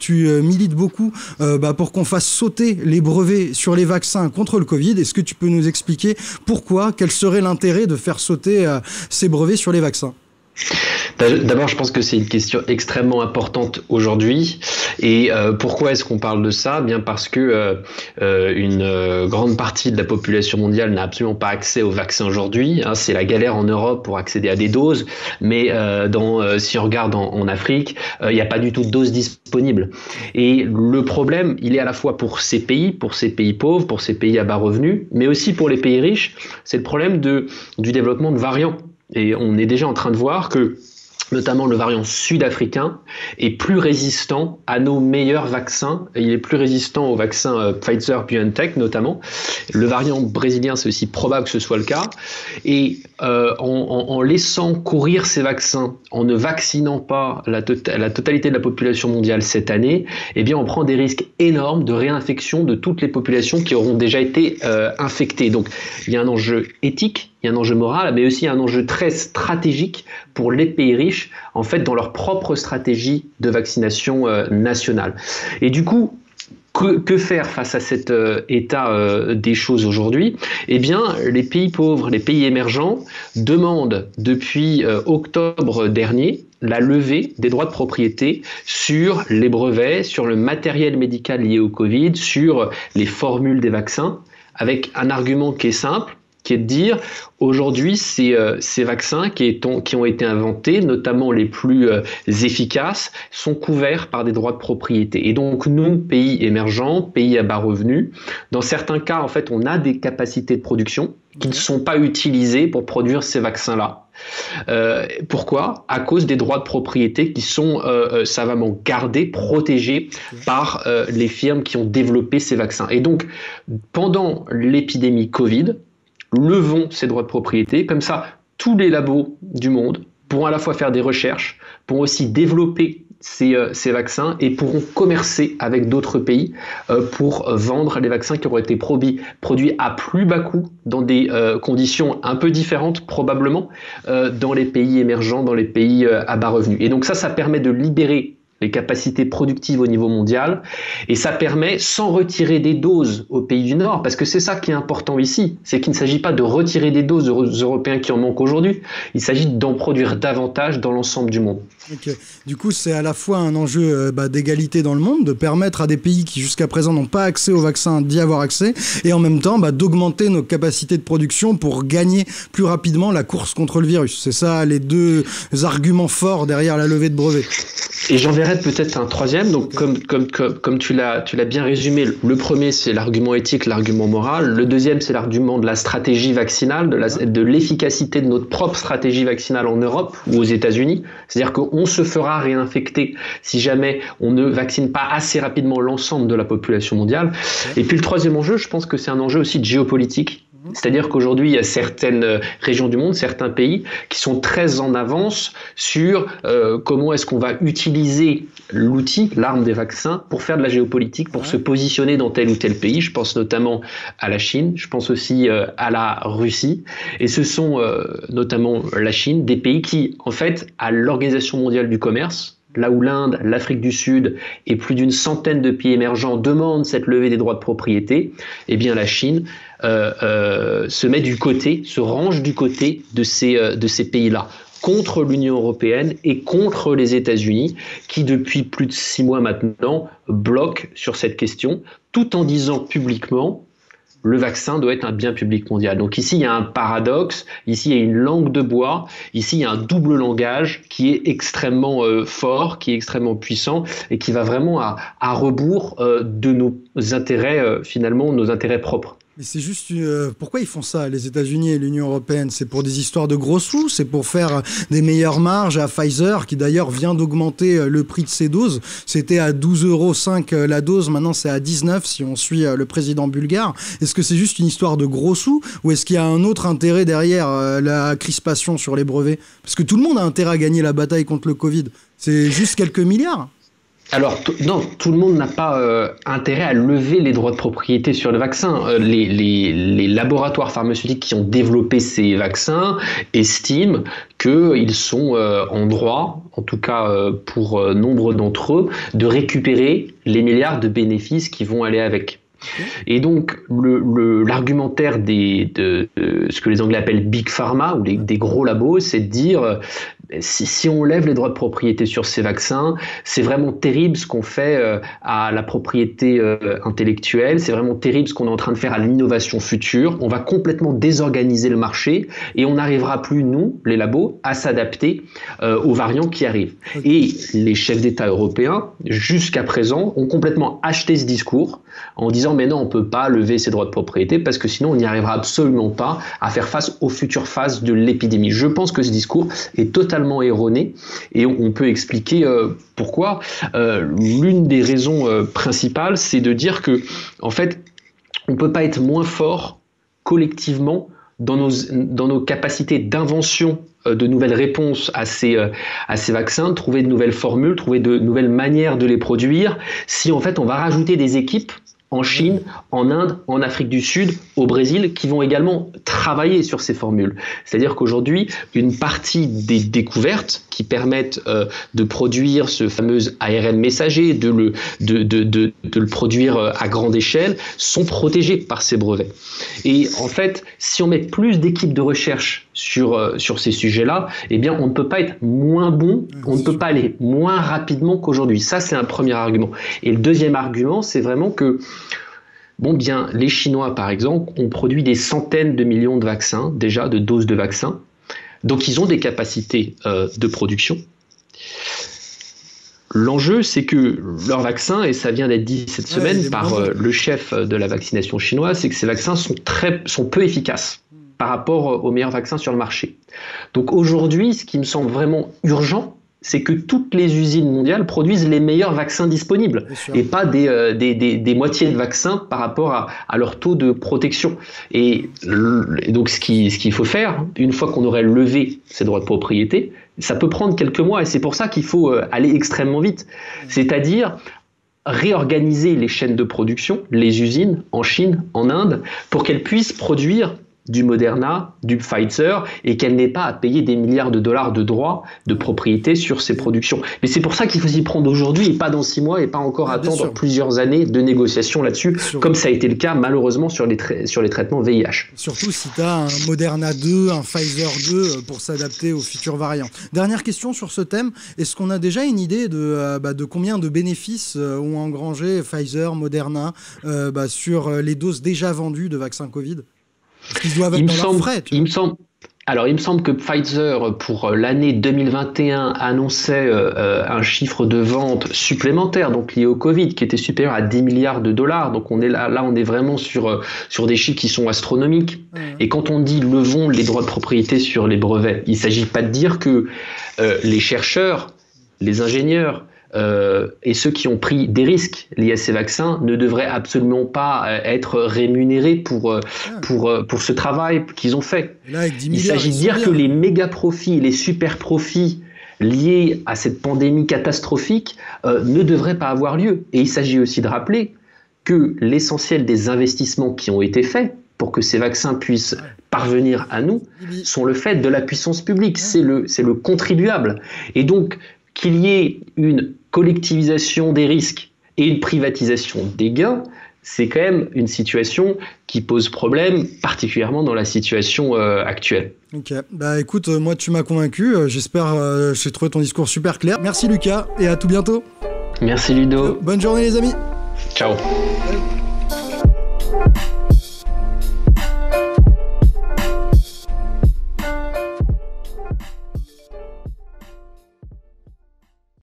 tu milites beaucoup bah, pour qu'on fasse sauter les brevets sur les vaccins contre le Covid. Est-ce que tu peux nous expliquer pourquoi, quel serait l'intérêt de faire sauter ces brevets sur les vaccins? D'abord, je pense que c'est une question extrêmement importante aujourd'hui. Et euh, pourquoi est-ce qu'on parle de ça? Bien parce que euh, euh, une grande partie de la population mondiale n'a absolument pas accès aux vaccins aujourd'hui. Hein. c'est la galère en Europe pour accéder à des doses, mais si on regarde en, Afrique, il n'y a pas du tout de doses disponibles. Et le problème, il est à la fois pour ces pays, pour ces pays pauvres, pour ces pays à bas revenus, mais aussi pour les pays riches. C'est le problème du développement de variants. Et on est déjà en train de voir que notamment le variant sud-africain, est plus résistant à nos meilleurs vaccins. Il est plus résistant au vaccin euh, Pfizer-BioNTech notamment. Le variant brésilien, c'est aussi probable que ce soit le cas. Et euh, en, laissant courir ces vaccins, en ne vaccinant pas la, tota-, la, totalité de la population mondiale cette année, eh bien, on prend des risques énormes de réinfection de toutes les populations qui auront déjà été euh, infectées. Donc, il y a un enjeu éthique il y a un enjeu moral, mais aussi un enjeu très stratégique pour les pays riches, en fait, dans leur propre stratégie de vaccination euh, nationale. Et du coup, que, faire face à cet euh, état euh, des choses aujourd'hui? Eh bien, les pays pauvres, les pays émergents demandent depuis octobre dernier la levée des droits de propriété sur les brevets, sur le matériel médical lié au Covid, sur les formules des vaccins, avec un argument qui est simple, qui est de dire aujourd'hui ces, euh, ces vaccins qui, qui, ont été inventés, notamment les plus euh, efficaces, sont couverts par des droits de propriété. Et donc nous, pays émergents, pays à bas revenus, dans certains cas, en fait, on a des capacités de production qui ne sont pas utilisées pour produire ces vaccins-là. Euh, pourquoi? À cause des droits de propriété qui sont savamment gardés, protégés par les firmes qui ont développé ces vaccins. Et donc, pendant l'épidémie Covid, levons ces droits de propriété. Comme ça, tous les labos du monde pourront à la fois faire des recherches, pourront aussi développer ces, euh, vaccins et pourront commercer avec d'autres pays euh, pour vendre les vaccins qui auront été produits, à plus bas coût dans des euh, conditions un peu différentes probablement dans les pays émergents, dans les pays à bas revenus. Et donc ça, ça permet de libérer les capacités productives au niveau mondial, et ça permet, sans retirer des doses aux pays du Nord, parce que c'est ça qui est important ici, c'est qu'il ne s'agit pas de retirer des doses aux Européens qui en manquent aujourd'hui, il s'agit d'en produire davantage dans l'ensemble du monde. Du coup, c'est à la fois un enjeu euh, bah, d'égalité dans le monde, de permettre à des pays qui jusqu'à présent n'ont pas accès aux vaccins d'y avoir accès, et en même temps bah, d'augmenter nos capacités de production pour gagner plus rapidement la course contre le virus. C'est ça les deux arguments forts derrière la levée de brevets. Et j'en verrai peut-être un troisième. Donc, comme, comme, comme, tu l'as bien résumé, le premier, c'est l'argument éthique, l'argument moral. Le deuxième, c'est l'argument de la stratégie vaccinale, de l'efficacité de, de notre propre stratégie vaccinale en Europe ou aux États-Unis. C'est-à-dire qu'on se fera réinfecter si jamais on ne vaccine pas assez rapidement l'ensemble de la population mondiale. Et puis le troisième enjeu, je pense que c'est un enjeu aussi de géopolitique. C'est-à-dire qu'aujourd'hui, il y a certaines euh, régions du monde, certains pays qui sont très en avance sur euh, comment est-ce qu'on va utiliser l'outil, l'arme des vaccins, pour faire de la géopolitique, pour se positionner dans tel ou tel pays. Je pense notamment à la Chine, je pense aussi euh, à la Russie. Et ce sont notamment la Chine, des pays qui, en fait, à l'Organisation mondiale du commerce, là où l'Inde, l'Afrique du Sud et plus d'une centaine de pays émergents demandent cette levée des droits de propriété, eh bien la Chine euh, euh, se met du côté, se range du côté de ces, euh, de ces pays-là contre l'Union européenne et contre les États-Unis, qui depuis plus de six mois maintenant bloquent sur cette question, tout en disant publiquement le vaccin doit être un bien public mondial. Donc ici, il y a un paradoxe, ici, il y a une langue de bois, ici, il y a un double langage qui est extrêmement euh, fort, qui est extrêmement puissant et qui va vraiment à, rebours euh, de nos intérêts, euh, finalement, nos intérêts propres c'est juste euh, pourquoi ils font ça, les États-Unis et l'Union européenne? C'est pour des histoires de gros sous? C'est pour faire des meilleures marges à Pfizer, qui d'ailleurs vient d'augmenter euh, le prix de ses doses? C'était à 12,5 euros euh, la dose, maintenant c'est à 19 si on suit le président bulgare. Est-ce que c'est juste une histoire de gros sous ou est-ce qu'il y a un autre intérêt derrière la crispation sur les brevets? Parce que tout le monde a intérêt à gagner la bataille contre le Covid. C'est juste quelques milliards. Alors, non, tout le monde n'a pas euh, intérêt à lever les droits de propriété sur le vaccin. Euh, les, laboratoires pharmaceutiques qui ont développé ces vaccins estiment qu'ils sont euh, en droit, en tout cas pour nombre d'entre eux, de récupérer les milliards de bénéfices qui vont aller avec. Et donc, l'argumentaire de, ce que les Anglais appellent Big Pharma, ou des gros labos, c'est de dire si, on lève les droits de propriété sur ces vaccins, c'est vraiment terrible ce qu'on fait euh, à la propriété euh, intellectuelle, c'est vraiment terrible ce qu'on est en train de faire à l'innovation future. On va complètement désorganiser le marché et on n'arrivera plus, nous, les labos, à s'adapter euh, aux variants qui arrivent. Et les chefs d'État européens, jusqu'à présent, ont complètement acheté ce discours en disant mais non, on ne peut pas lever ces droits de propriété parce que sinon on n'y arrivera absolument pas à faire face aux futures phases de l'épidémie. Je pense que ce discours est totalement erroné et on, peut expliquer euh, pourquoi. Euh, l'une des raisons euh, principales, c'est de dire que en fait, on ne peut pas être moins fort collectivement dans nos, dans nos capacités d'invention de nouvelles réponses à ces, à ces vaccins, trouver de nouvelles formules, trouver de nouvelles manières de les produire, si en fait on va rajouter des équipes en Chine, en Inde, en Afrique du Sud, au Brésil, qui vont également travailler sur ces formules. C'est-à-dire qu'aujourd'hui, une partie des découvertes qui permettent euh, de produire ce fameux ARN messager, de le, de, de, de, de le produire euh, à grande échelle, sont protégées par ces brevets. Et en fait, si on met plus d'équipes de recherche sur, euh, sur ces sujets-là, eh bien, on ne peut pas être moins bon, on ne peut pas aller moins rapidement qu'aujourd'hui. Ça, c'est un premier argument. Et le deuxième argument, c'est vraiment que Bon, bien, les Chinois, par exemple, ont produit des centaines de millions de vaccins, déjà, de doses de vaccins. Donc, ils ont des capacités euh, de production. L'enjeu, c'est que leurs vaccins, et ça vient d'être dit cette semaine par euh, le chef de la vaccination chinoise, c'est que ces vaccins sont, très, sont peu efficaces par rapport aux meilleurs vaccins sur le marché. Donc aujourd'hui, ce qui me semble vraiment urgent, c'est que toutes les usines mondiales produisent les meilleurs vaccins disponibles et pas des, euh, des, des, des, moitiés de vaccins par rapport à, à leur taux de protection. Et, donc ce qu'il ce qu'il faut faire, une fois qu'on aurait levé ces droits de propriété, ça peut prendre quelques mois et c'est pour ça qu'il faut euh, aller extrêmement vite. C'est-à-dire réorganiser les chaînes de production, les usines en Chine, en Inde, pour qu'elles puissent produire du Moderna, du Pfizer, et qu'elle n'ait pas à payer des milliards de dollars de droits de propriété sur ses productions. Mais c'est pour ça qu'il faut s'y prendre aujourd'hui et pas dans six mois et pas encore attendre plusieurs années de négociations là-dessus, comme ça a été le cas malheureusement sur les, sur les traitements VIH. Surtout si tu as un Moderna 2, un Pfizer 2 euh, pour s'adapter aux futurs variants. Dernière question sur ce thème, est-ce qu'on a déjà une idée de, euh, bah, de combien de bénéfices euh, ont engrangé Pfizer, Moderna bah, sur les doses déjà vendues de vaccins Covid? Il me semble, il me semble, alors, il me semble que Pfizer, pour l'année 2021, annonçait euh, euh, un chiffre de vente supplémentaire, donc lié au Covid, qui était supérieur à 10 milliards de dollars. Donc, on est là, là on est vraiment sur, euh, sur des chiffres qui sont astronomiques. Et quand on dit levons les droits de propriété sur les brevets, il ne s'agit pas de dire que les chercheurs, les ingénieurs, euh, et ceux qui ont pris des risques liés à ces vaccins ne devraient absolument pas euh, être rémunérés pour, euh, ah. pour, pour ce travail qu'ils ont fait. il s'agit de dire que les méga profits, les super profits liés à cette pandémie catastrophique ne devraient pas avoir lieu. Et il s'agit aussi de rappeler que l'essentiel des investissements qui ont été faits pour que ces vaccins puissent parvenir à nous sont le fait de la puissance publique, c'est le, le contribuable. Et donc, qu'il y ait une collectivisation des risques et une privatisation des gains, c'est quand même une situation qui pose problème, particulièrement dans la situation euh, actuelle. Ok, bah écoute, euh, moi tu m'as convaincu, euh, j'espère, j'ai trouvé ton discours super clair. Merci Lucas et à tout bientôt. Merci Ludo. bonne journée les amis. Ciao.